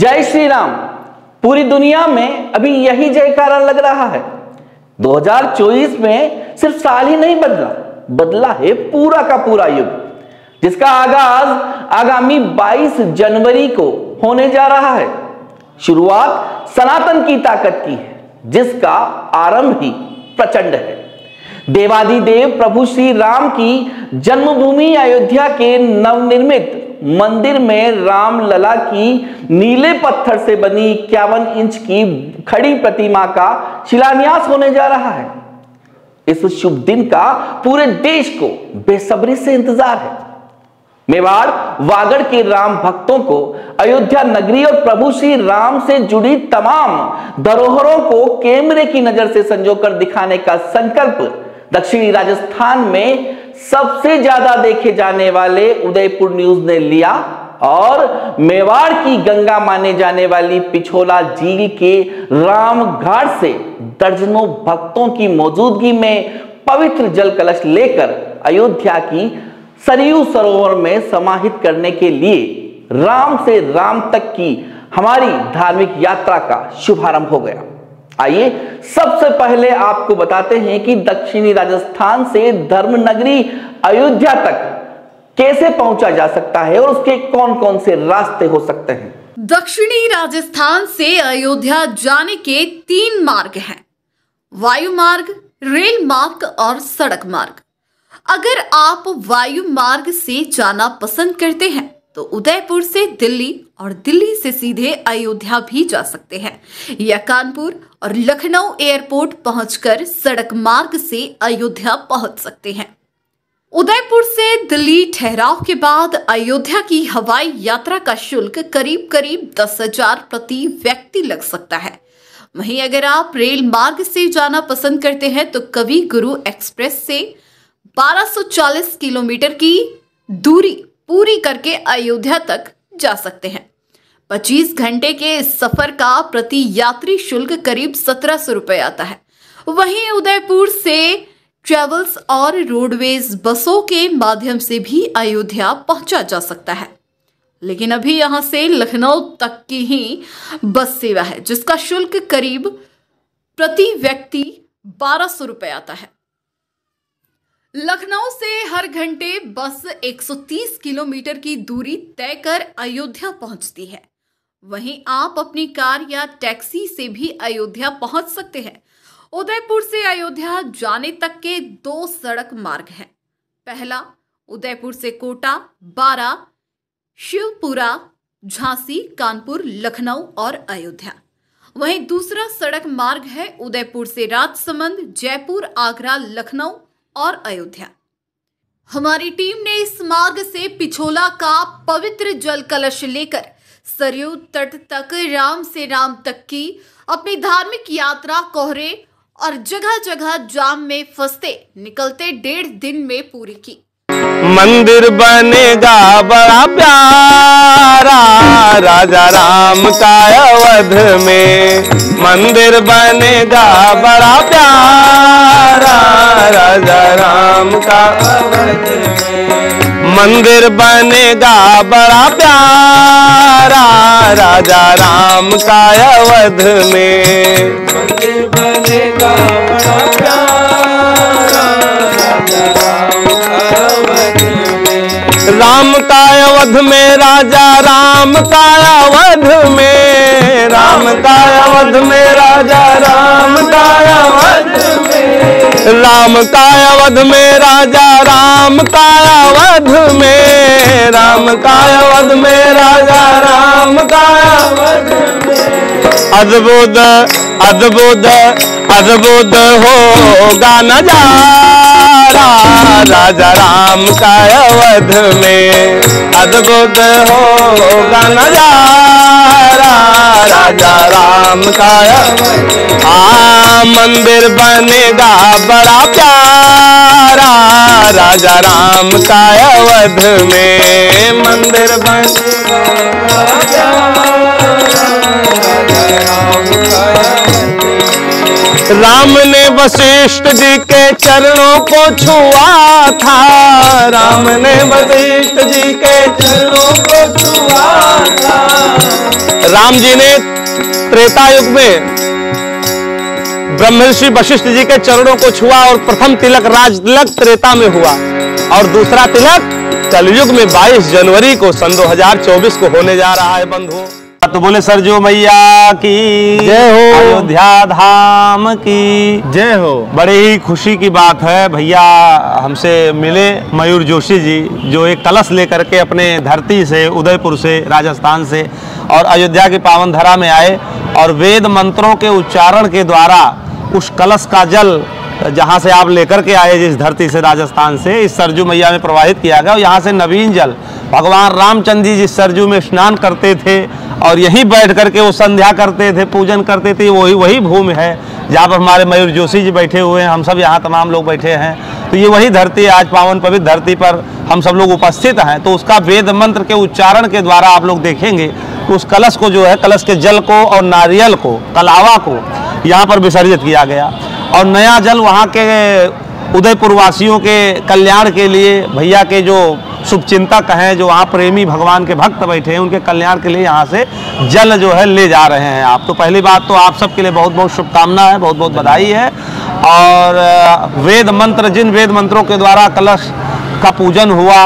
जय श्री राम पूरी दुनिया में अभी यही जयकारा लग रहा है। 2024 में सिर्फ़ साल ही नहीं बदला बदला है पूरा का पूरा युग, जिसका आगाज़ आगामी 22 जनवरी को होने जा रहा है। शुरुआत सनातन की ताकत की है, जिसका आरंभ ही प्रचंड है। देवादिदेव प्रभु श्री राम की जन्मभूमि अयोध्या के नवनिर्मित मंदिर में राम लला की नीले पत्थर से बनी इक्यावन इंच की खड़ी प्रतिमा का शिलान्यास होने जा रहा है। इस शुभ दिन का पूरे देश को बेसब्री से इंतज़ार है। मेवाड़, वागड़ के राम भक्तों को अयोध्या नगरी और प्रभु श्री राम से जुड़ी तमाम धरोहरों को कैमरे की नज़र से संजोकर दिखाने का संकल्प दक्षिणी राजस्थान में सबसे ज़्यादा देखे जाने वाले उदयपुर न्यूज़ ने लिया और मेवाड़ की गंगा माने जाने वाली पिछोला झील के राम घाट से दर्जनों भक्तों की मौजूदगी में पवित्र जल कलश लेकर अयोध्या की सरयू सरोवर में समाहित करने के लिए राम से राम तक की हमारी धार्मिक यात्रा का शुभारंभ हो गया। आइए, सबसे पहले आपको बताते हैं कि दक्षिणी राजस्थान से धर्मनगरी अयोध्या तक कैसे पहुँचा जा सकता है और उसके कौन कौन से रास्ते हो सकते हैं? दक्षिणी राजस्थान से अयोध्या जाने के तीन मार्ग हैं। वायु मार्ग रेल मार्ग और सड़क मार्ग। अगर आप वायु मार्ग से जाना पसंद करते हैं तो उदयपुर से दिल्ली और दिल्ली से सीधे अयोध्या भी जा सकते हैं। या कानपुर और लखनऊ एयरपोर्ट पहुंचकर सड़क मार्ग से अयोध्या पहुँच सकते हैं। उदयपुर से दिल्ली ठहराव के बाद अयोध्या की हवाई यात्रा का शुल्क करीब करीब दस हज़ार प्रति व्यक्ति लग सकता है। वहीं अगर आप रेल मार्ग से जाना पसंद करते हैं तो कवि गुरु एक्सप्रेस से 1240 किलोमीटर की दूरी पूरी करके अयोध्या तक जा सकते हैं। 25 घंटे के इस सफ़र का प्रति यात्री शुल्क करीब सत्रह सौ रुपए आता है। वहीं उदयपुर से ट्रेवल्स और रोडवेज़ बसों के माध्यम से भी अयोध्या पहुँचा जा सकता है। लेकिन अभी यहाँ से लखनऊ तक की ही बस सेवा है, जिसका शुल्क करीब प्रति व्यक्ति बारह सौ रुपए आता है। लखनऊ से हर घंटे बस 130 किलोमीटर की दूरी तय कर अयोध्या पहुँचती है। वहीं आप अपनी कार या टैक्सी से भी अयोध्या पहुँच सकते हैं। उदयपुर से अयोध्या जाने तक के दो सड़क मार्ग हैं। पहला, उदयपुर से कोटा बारा शिवपुरा, झांसी, कानपुर, लखनऊ और अयोध्या। वहीं दूसरा सड़क मार्ग है उदयपुर से राजसमंद, जयपुर, आगरा, लखनऊ और अयोध्या। हमारी टीम ने इस मार्ग से पिछोला का पवित्र जल कलश लेकर सरयू तट तक राम से राम तक की अपनी धार्मिक यात्रा, कोहरे और जगह जगह जाम में फंसते निकलते डेढ़ दिन में पूरी की। मंदिर बनेगा बड़ा प्यारा, राजा राम का अवध में। मंदिर बनेगा बड़ा प्यारा, राजा राम का अवध मंदिर बनेगा बड़ा प्यारा, राजा राम का अवध में। मंदिर बनेगा बड़ा प्यारा। का अवध में राजा, राम का अवध में, राम का अवध में राजा, राम का अवध में। राम का अवध में राजा, राम का अवध में, राम का अवध में राजा, राम का अवध में। अद्भुत अद्भुत अद्भुत होगा नज़ारा। राजा राम का अवध में अद्भुत होगा नज़ारा। राजा राम का आ मंदिर बनेगा बड़ा प्यारा। राजा राम का अवध में मंदिर बनेगा राम ने वशिष्ठ जी के चरणों को छुआ था। राम ने वशिष्ठ जी के चरणों को छुआ था। राम जी ने त्रेता युग में ब्रह्मर्षि वशिष्ठ जी के चरणों को छुआ और प्रथम तिलक राज तिलक त्रेता में हुआ। और दूसरा तिलक कलयुग में 22 जनवरी को सन 2024 को होने जा रहा है बंधुओं तो बोले सरजू मैया की जय हो। अयोध्या धाम की जय हो बड़े ही खुशी की बात है भैया हमसे मिले मयूर जोशी जी जो एक कलश लेकर के अपने धरती से उदयपुर से राजस्थान से और अयोध्या की पावन धरा में आए और वेद मंत्रों के उच्चारण के द्वारा उस कलश का जल जहाँ से आप लेकर के आए जिस धरती से राजस्थान से इस सरजू मैया में प्रवाहित किया गया और यहाँ से नवीन जल भगवान रामचंद्र जी सरजू में स्नान करते थे और यहीं बैठ करके वो संध्या करते थे, पूजन करते थे, वही वही भूमि है। जहाँ पर हमारे मयूर जोशी जी बैठे हुए हैं, हम सब यहाँ तमाम लोग बैठे हैं। तो ये वही धरती आज पावन पवित्र धरती पर हम सब लोग उपस्थित हैं। तो उसका वेद मंत्र के उच्चारण के द्वारा आप लोग देखेंगे कि उस कलश को जो है, कलश के जल को और नारियल को, कलावा को यहाँ पर विसर्जित किया गया। और नया जल वहाँ के उदयपुर वासियों के कल्याण के लिए, भैया के जो शुभचिंतक हैं जो वहाँ प्रेमी भगवान के भक्त बैठे हैं, उनके कल्याण के लिए यहाँ से जल जो है ले जा रहे हैं आप। तो पहली बात तो आप सबके लिए बहुत बहुत शुभकामना है, बहुत बहुत बधाई है। और वेद मंत्र, जिन वेद मंत्रों के द्वारा कलश का पूजन हुआ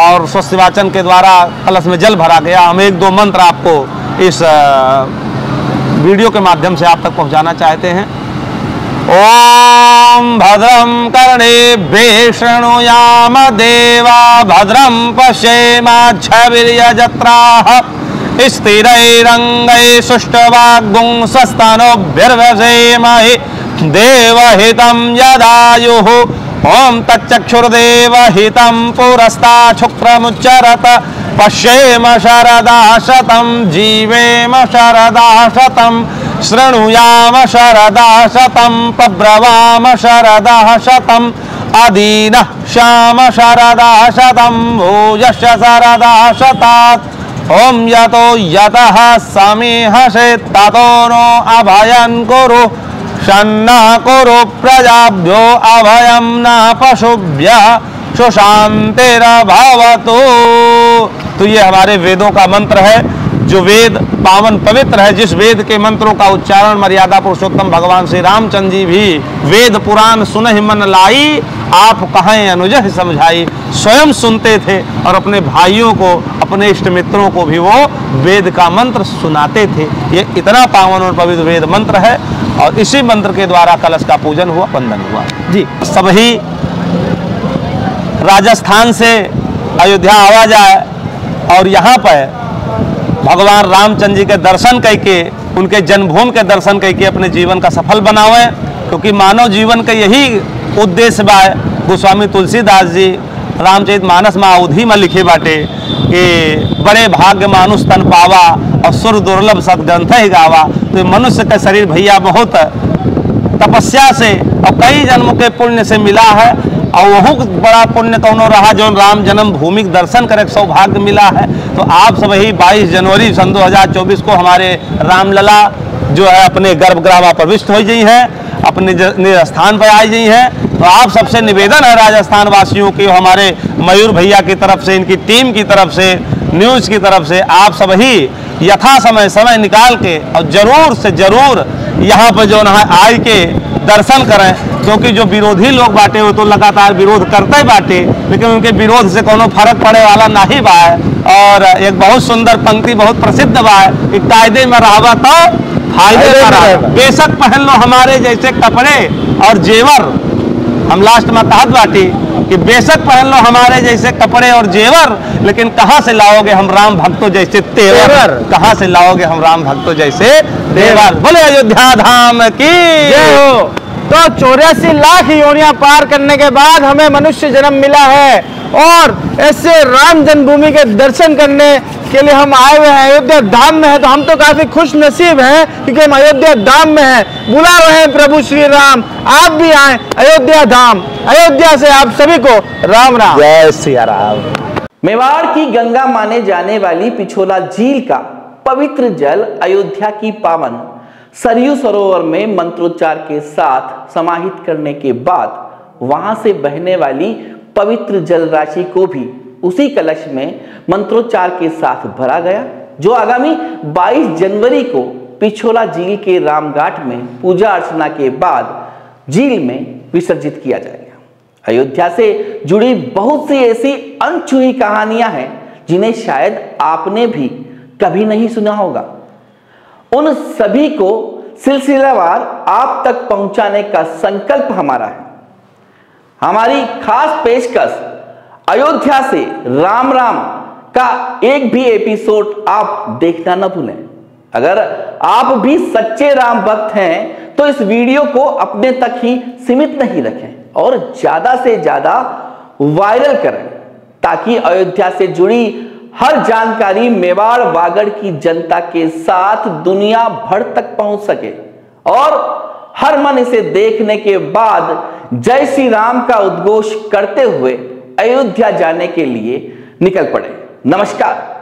और स्वस्थ वाचन के द्वारा कलश में जल भरा गया, हम एक दो मंत्र आपको इस वीडियो के माध्यम से आप तक पहुंचाना चाहते हैं। ॐ भद्रं कर्णेभ्ये शृणुयाम देवा, भद्रं पश्येमाच्छवीर्यजत्राः स्थिरैरङ्गैः सुष्ठवाग्गुंसस्तनोभिर्वसेमहि देवहितं यदायुः। ॐ तच्चक्षुर्देवहितं पुरस्ता शुक्रमुच्चरत पश्येम शरदा शतं जीवेम शरदा शतं शृणुयाम शरदा शतं पब्रवाम शरदा शतम् अदीनः श्याम शरदा शतं भूयश्च शरदा शतात् ॐ यतो यतः समीहसे ततो नो अभयं कुरु शन्ना कुरु प्रजाभ्यो अभयं न पशुभ्यः सुशांतिरभवतु तो ये हमारे वेदों का मंत्र है। जो वेद पावन पवित्र है जिस वेद के मंत्रों का उच्चारण मर्यादा पुरुषोत्तम भगवान श्री रामचंद्र जी भी वेद पुराण सुनहि मन लाई आप कहें अनुजह समझाई। स्वयं सुनते थे और अपने भाइयों को अपने इष्ट मित्रों को भी वो वेद का मंत्र सुनाते थे। ये इतना पावन और पवित्र वेद मंत्र है और इसी मंत्र के द्वारा कलश का पूजन हुआ वंदन हुआ। जी। सभी राजस्थान से अयोध्या आवा जाए और यहाँ पर भगवान रामचंद्र जी के दर्शन करके, उनके जन्मभूमि के दर्शन करके अपने जीवन का सफल बनावे, क्योंकि मानव जीवन का यही उद्देश्य बा गोस्वामी तुलसीदास जी, रामचरित मानस में अवधि में लिखे बाटे कि बड़े भाग्य मानुष तन पावा और सुर दुर्लभ सदग्रंथ ही गावा। तो मनुष्य का शरीर भैया बहुत तपस्या से और कई जन्म के पुण्य से मिला है। और वहू बड़ा पुण्य कौनो रहा जो राम जन्म भूमि दर्शन करे सौभाग्य मिला है। तो आप सब ही 22 जनवरी सन 2024 को हमारे रामलला जो है अपने गर्भगृह प्रविष्ट हो गई हैं, अपने स्थान पर आई गई हैं। तो आप सबसे निवेदन है राजस्थान वासियों की, हमारे मयूर भैया की तरफ़ से, इनकी टीम की तरफ़ से, न्यूज़ की तरफ़ से, आप सब ही यथा समय समय निकाल के और ज़रूर से ज़रूर यहाँ पर जो है आए के दर्शन करें। क्योंकि जो विरोधी लोग बाटे वो तो लगातार विरोध करते ही बाटे लेकिन उनके विरोध से कोनो फ़र्क पड़े वाला नहीं बा। और एक बहुत सुंदर पंक्ति बहुत प्रसिद्ध बा। कि कायदे में रहबा तो फ़ायदे में बेशक पहन लो हमारे जैसे कपड़े और जेवर। हम लास्ट में कहत बाटी कि बेशक पहन लो हमारे जैसे कपड़े और जेवर लेकिन कहाँ से लाओगे हम राम भक्तों जैसे तेवर? तेवर। कहाँ से लाओगे हम राम भक्तों जैसे तेवर? बोले अयोध्या धाम की। जय हो। तो चौरासी लाख योनियाँ पार करने के बाद हमें मनुष्य जन्म मिला है और ऐसे राम जन्मभूमि के दर्शन करने के लिए हम आए हुए हैं। अयोध्या धाम में है तो हम तो काफ़ी खुश नसीब हैं क्योंकि हम अयोध्या धाम में हैं। बुला रहे हैं प्रभु श्री राम, आप भी आए अयोध्या धाम। अयोध्या से आप सभी को राम राम। जय सिया राम। मेवाड़ की गंगा माने जाने वाली पिछोला झील का पवित्र जल अयोध्या की पावन सरयू सरोवर में मंत्रोच्चार के साथ समाहित करने के बाद वहाँ से बहने वाली पवित्र जल राशि को भी उसी कलश में मंत्रोच्चार के साथ भरा गया, जो आगामी 22 जनवरी को पिछोला झील के रामघाट में पूजा अर्चना के बाद झील में विसर्जित किया जाएगा। अयोध्या से जुड़ी बहुत सी ऐसी अनछुई कहानियाँ हैं, जिन्हें शायद आपने भी कभी नहीं सुना होगा। उन सभी को सिलसिलावार आप तक पहुँचाने का संकल्प हमारा है। हमारी खास पेशकश अयोध्या से राम राम का एक भी एपिसोड आप देखना न भूलें। अगर आप भी सच्चे राम भक्त हैं तो इस वीडियो को अपने तक ही सीमित नहीं रखें और ज़्यादा से ज़्यादा वायरल करें, ताकि अयोध्या से जुड़ी हर जानकारी मेवाड़ वागड़ की जनता के साथ दुनिया भर तक पहुँच सके। और हर मन इसे देखने के बाद जय श्री राम का उद्घोष करते हुए अयोध्या जाने के लिए निकल पड़े। नमस्कार।